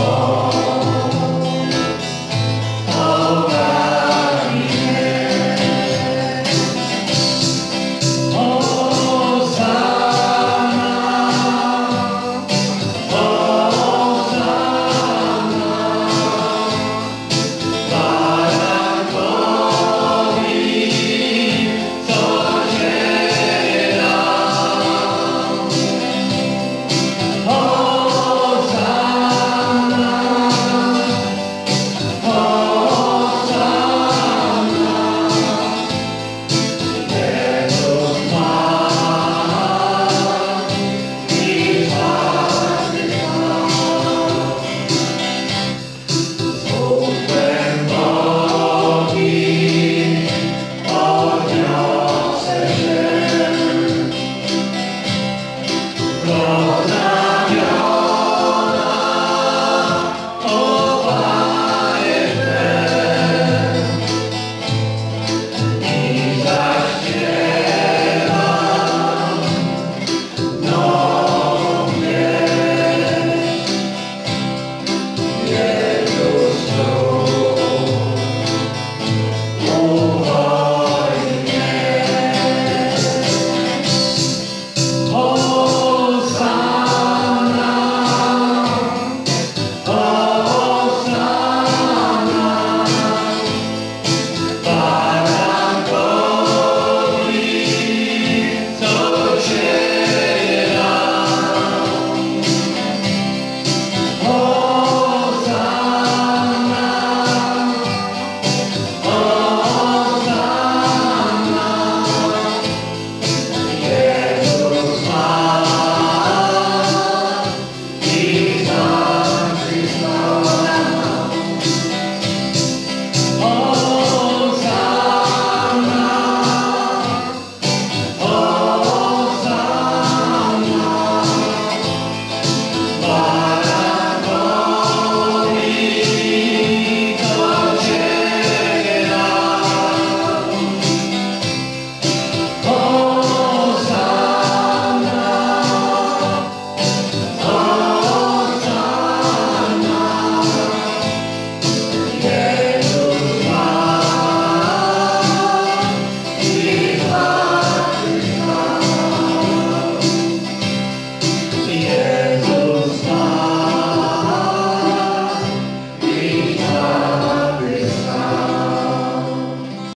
sol. Yeah.